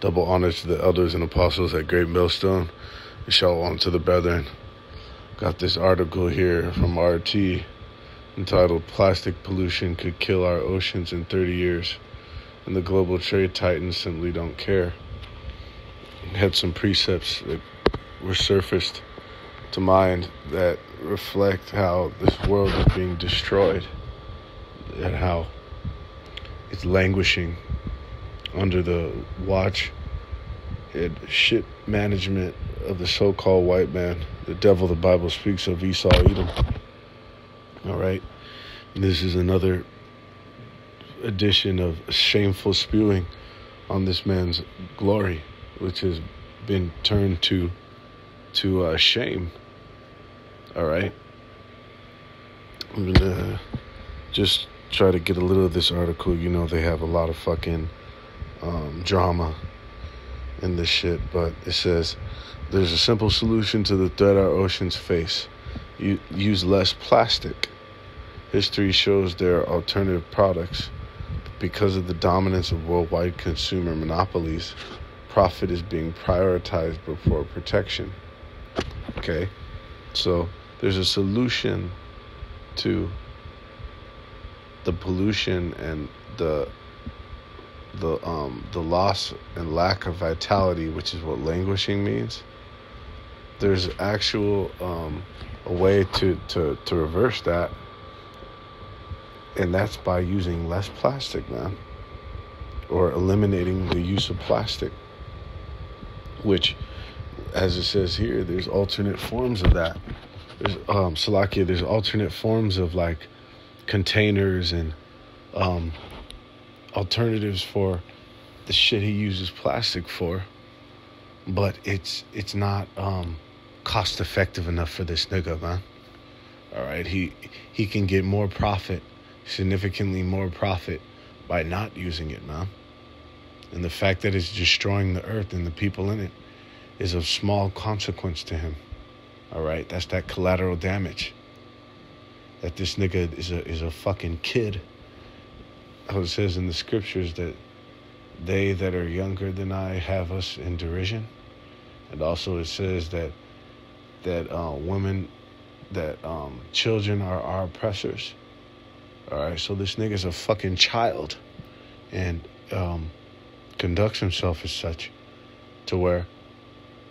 Double honors to the elders and apostles at Great Millstone. Shalom to the brethren. Got this article here from RT entitled Plastic Pollution Could Kill Our Oceans in 30 Years. And the global trade titans simply don't care. Had some precepts that were surfaced to mind that reflect how this world is being destroyed and how it's languishing under the watch and shit management of the so-called white man, the devil the Bible speaks of, Esau Edom. All right, and this is another edition of shameful spewing on this man's glory, which has been turned to to uh, shame. All right. I'm gonna just try to get a little of this article. You know, they have a lot of fucking um, drama in this shit, but it says there's a simple solution to the threat our oceans face. You use less plastic. History shows there are alternative products. Because of the dominance of worldwide consumer monopolies, profit is being prioritized before protection. Okay? So there's a solution to the pollution and the the um the loss and lack of vitality, which is what languishing means. There's actual um, a way to, to, to reverse that, and that's by using less plastic, man, or eliminating the use of plastic, which as it says here, there's alternate forms of that. There's um Salakia, there's alternate forms of like containers and um alternatives for the shit he uses plastic for. But it's it's not um cost effective enough for this nigga, man. Alright, he he can get more profit, significantly more profit by not using it, man. And the fact that it's destroying the earth and the people in it is of small consequence to him. All right, that's that collateral damage. That this nigga is a is a fucking kid. How it says in the scriptures that they that are younger than I have us in derision, and also it says that that uh, women, that um, children are our oppressors. All right, so this nigga's a fucking child, and um, conducts himself as such, to where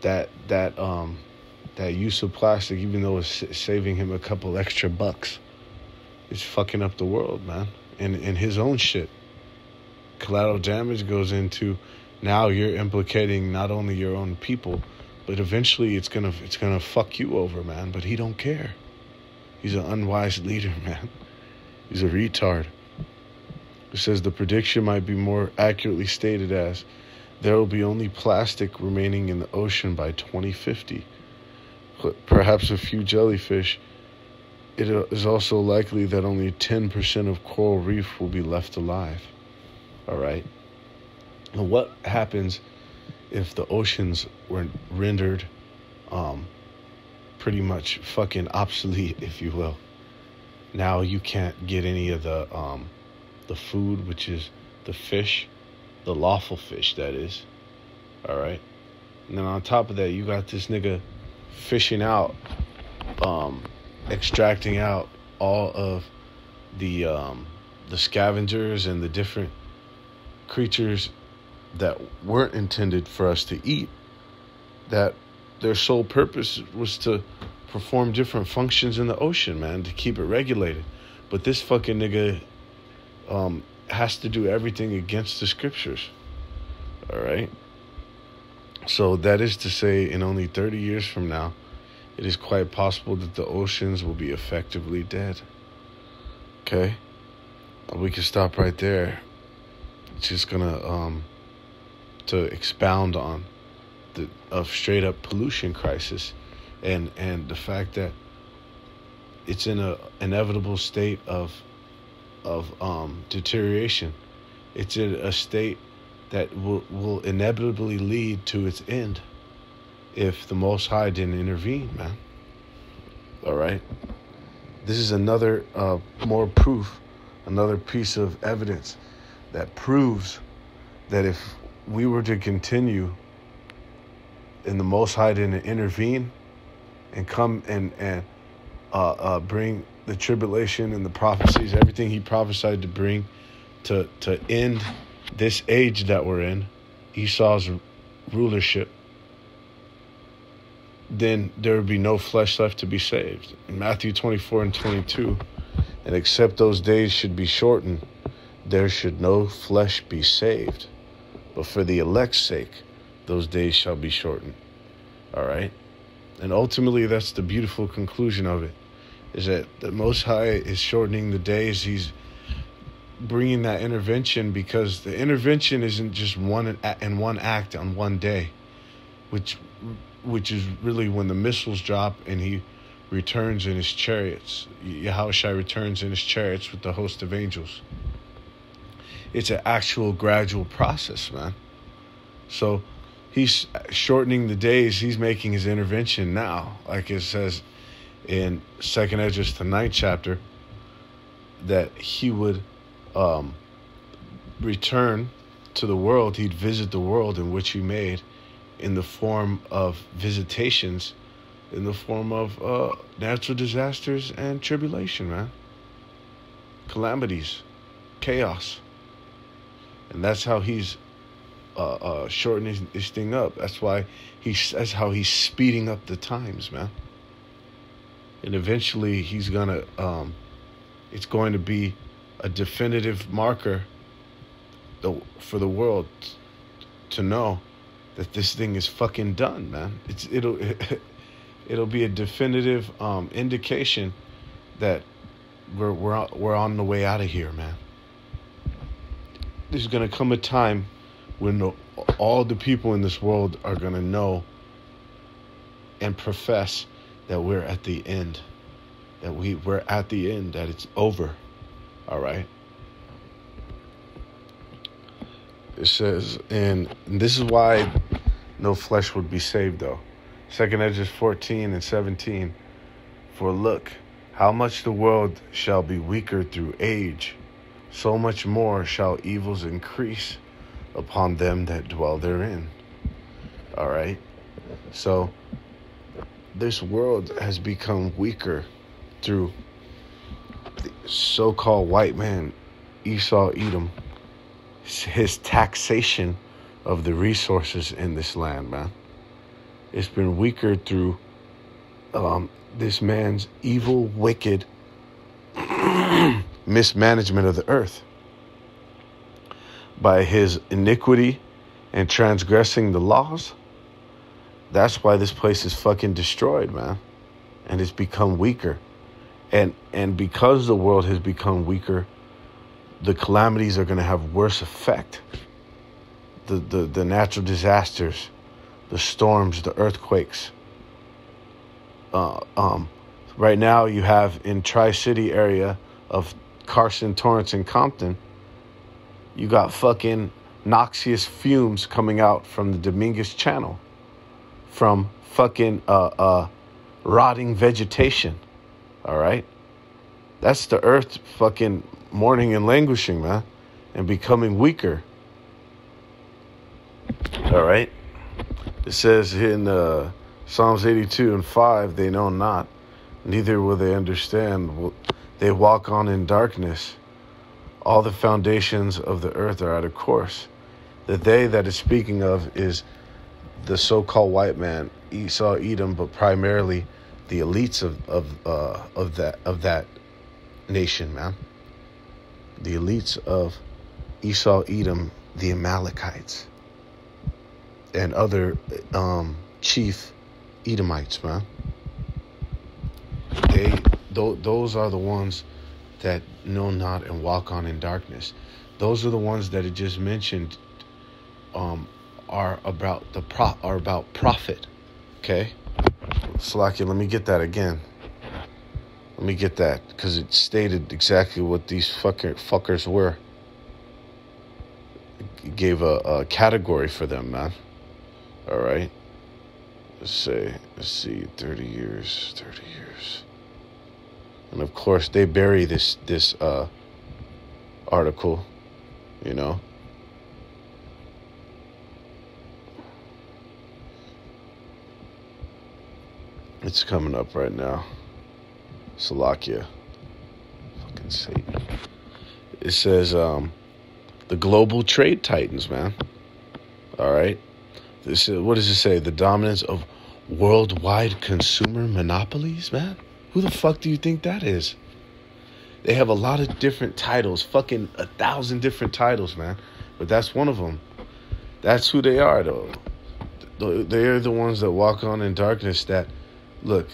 that that um that use of plastic, even though it's saving him a couple extra bucks, is fucking up the world, man. And and his own shit. Collateral damage goes into now you're implicating not only your own people, but eventually it's gonna it's gonna fuck you over, man. But he don't care. He's an unwise leader, man. He's a retard. It says the prediction might be more accurately stated as there will be only plastic remaining in the ocean by 2050. Perhaps a few jellyfish. It is also likely that only 10% of coral reef will be left alive. All right. And what happens if the oceans were rendered um, pretty much fucking obsolete, if you will? Now you can't get any of the um, the food, which is the fish the lawful fish, that is. All right. And then on top of that, you got this nigga fishing out, um, extracting out all of the um, the scavengers and the different creatures that weren't intended for us to eat. That their sole purpose was to perform different functions in the ocean, man, to keep it regulated. But this fucking nigga um, has to do everything against the scriptures. All right. So that is to say, in only 30 years from now, it is quite possible that the oceans will be effectively dead. Okay? We can stop right there. It's just gonna um to expound on the of straight up pollution crisis and and the fact that it's in a inevitable state of of um, deterioration. It's in a state that will, will inevitably lead to its end if the Most High didn't intervene, man. All right. This is another uh, more proof another piece of evidence that proves that if we were to continue and the Most High didn't intervene and come and and uh, uh, bring the tribulation and the prophecies, everything He prophesied to bring to to end this age that we're in, Esau's rulership, then there would be no flesh left to be saved. In Matthew 24 and 22, and except those days should be shortened, there should no flesh be saved. But for the elect's sake, those days shall be shortened. All right? And ultimately, that's the beautiful conclusion of it is that the Most High is shortening the days. He's bringing that intervention because the intervention isn't just one in one act on one day, which which is really when the missiles drop and he returns in his chariots. Yahushua returns in his chariots with the host of angels. It's an actual gradual process, man. So he's shortening the days. He's making his intervention now, like it says in Second Esdras, the ninth chapter, that he would um, return to the world. He'd visit the world in which he made, in the form of visitations, in the form of uh, natural disasters and tribulation, man, calamities, chaos, and that's how he's uh, uh, shortening this thing up. That's why he's that's how he's speeding up the times, man. And eventually, he's gonna. Um, it's going to be a definitive marker for the world to know that this thing is fucking done, man. It's it'll it'll be a definitive um, indication that we're we're we're on the way out of here, man. There's gonna come a time when the, all the people in this world are to know and profess that we're at the end, that we, we're at the end, that it's over. All right? It says, and, this is why no flesh would be saved, though. Second Esdras 14 and 17. For look, how much the world shall be weaker through age, so much more shall evils increase upon them that dwell therein. All right? So, this world has become weaker through the so called white man, Esau Edom, his taxation of the resources in this land, man. It's been weaker through um, this man's evil, wicked mismanagement of the earth by his iniquity and transgressing the laws. That's why this place is fucking destroyed, man. And it's become weaker. And and because the world has become weaker, the calamities are going to have worse effect. The, the the natural disasters, the storms, the earthquakes. Uh, um, right now, you have in Tri City area of Carson, Torrance, and Compton, you got fucking noxious fumes coming out from the Dominguez Channel from fucking uh, uh, rotting vegetation. All right? That's the earth fucking mourning and languishing, man, and becoming weaker. All right? It says in uh, Psalms 82 and 5, they know not, neither will they understand. They walk on in darkness all the foundations of the earth are out of course. The they that is speaking of is the so-called white man, Esau, Edom, but primarily the elites of of uh, of that of that nation, man. The elites of Esau, Edom, the Amalekites, and other um, chief Edomites, man. They th- those are the ones that know not and walk on in darkness. Those are the ones that it just mentioned um, are about the pro- are about profit. Okay, Slacky, let me get that again. Let me get that because it stated exactly what these fucker fuckers were. It gave a, a category for them, man. All right. Let's say, let's see, 30 years, 30 years and of course they bury this this uh article, you know. It's coming up right now. Slovakia. Fucking Satan. It says, um, the global trade titans, man. All right. This is, what does it say? The dominance of worldwide consumer monopolies, man. Who the fuck do you think that is? They have a lot of different titles, fucking a thousand different titles, man. But that's one of them. That's who they are, though. They are the ones that walk on in darkness that Look,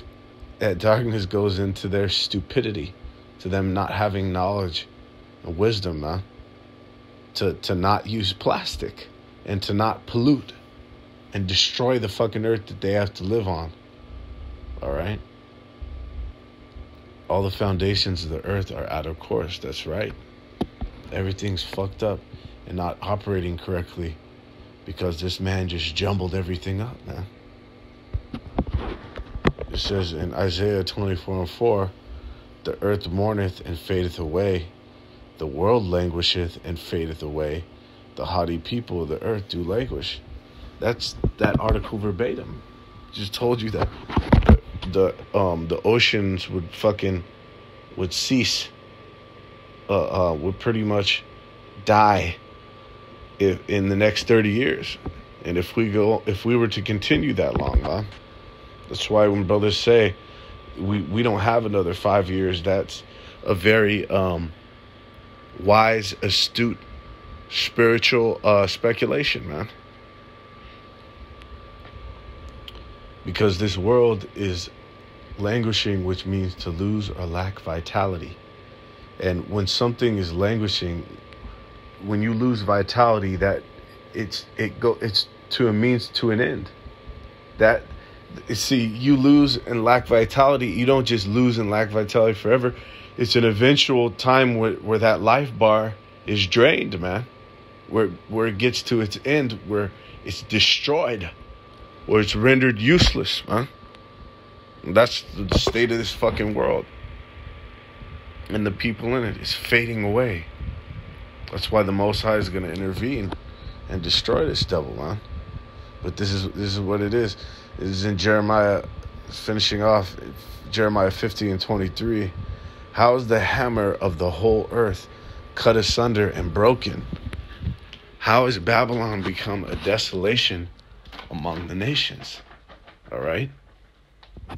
that darkness goes into their stupidity, to them not having knowledge and wisdom, man. To to not use plastic and to not pollute and destroy the fucking earth that they have to live on. All right? All the foundations of the earth are out of course. That's right. Everything's fucked up and not operating correctly because this man just jumbled everything up, man it says in Isaiah 24 and 4, the earth mourneth and fadeth away, the world languisheth and fadeth away, the haughty people of the earth do languish. That's that article verbatim. Just told you that the, um the oceans would fucking would cease uh uh would pretty much die if in the next 30 years. And if we go if we were to continue that long, huh? That's why when brothers say we, we don't have another five years, that's a very um, wise, astute, spiritual uh, speculation, man. Because this world is languishing, which means to lose or lack vitality. And when something is languishing, when you lose vitality, that it's it go it's to a means to an end. That see, you lose and lack vitality. You don't just lose and lack vitality forever. It's an eventual time where, where that life bar is drained, man. Where where it gets to its end, where it's destroyed, where it's rendered useless, man. That's the state of this fucking world. And the people in it is fading away. That's why the Most High is going to intervene and destroy this devil, man. But this is this is what it is. It is in Jeremiah, finishing off Jeremiah 50 and 23. How is the hammer of the whole earth cut asunder and broken? How has Babylon become a desolation among the nations? All right?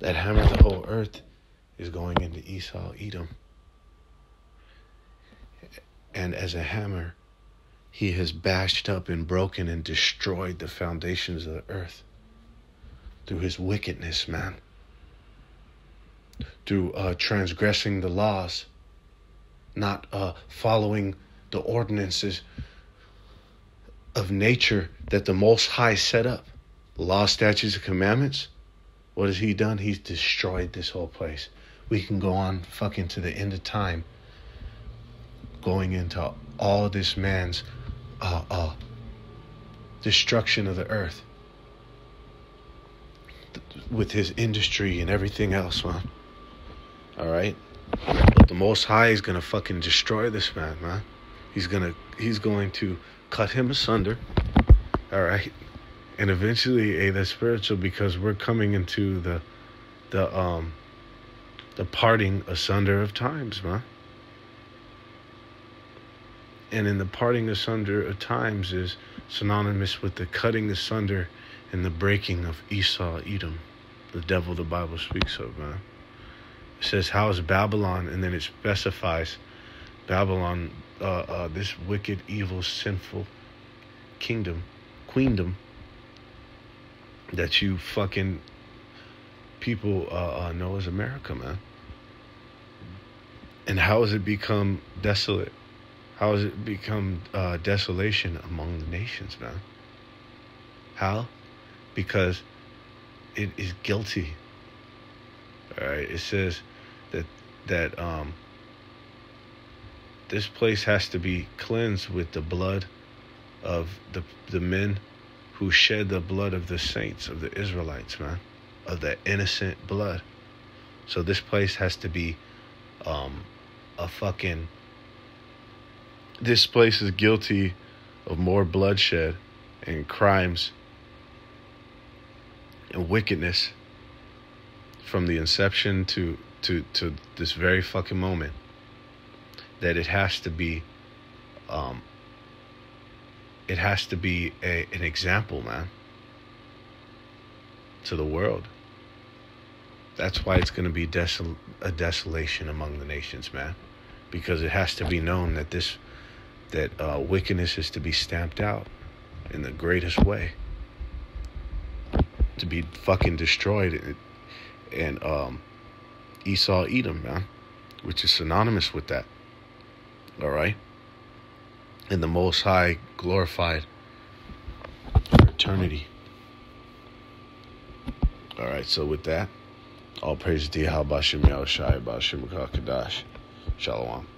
That hammer of the whole earth is going into Esau, Edom. And as a hammer, he has bashed up and broken and destroyed the foundations of the earth through his wickedness, man. Through uh, transgressing the laws, not uh, following the ordinances of nature that the Most High set up. Law, statutes, and commandments. What has he done? He's destroyed this whole place. We can go on fucking to the end of time, going into all this man's uh, uh, destruction of the earth with his industry and everything else, man. All right, but the Most High is gonna fucking destroy this man, man. He's gonna he's going to cut him asunder. All right, and eventually, a that's spiritual because we're coming into the the um the parting asunder of times, man. And in the parting asunder of times is synonymous with the cutting asunder and the breaking of Esau, Edom, the devil the Bible speaks of, man. It says, How is Babylon? And then it specifies Babylon, uh, uh, this wicked, evil, sinful kingdom, queendom that you fucking people uh, uh, know as America, man. And how has it become desolate? How has it become uh, desolation among the nations, man? How? Because it is guilty. All right. It says that that um this place has to be cleansed with the blood of the the men who shed the blood of the saints of the Israelites, man, of that innocent blood. So this place has to be um a fucking this place is guilty of more bloodshed and crimes and wickedness from the inception to to to this very fucking moment that it has to be um it has to be a, an example man to the world. That's why it's going to be desol- a desolation among the nations man because it has to be known that this that uh, wickedness is to be stamped out in the greatest way to be fucking destroyed and um, Esau Edom, man, which is synonymous with that. All right? And the Most High glorified eternity. All right, so with that, all praise to Yahweh Bashim Yahushai. Shalom.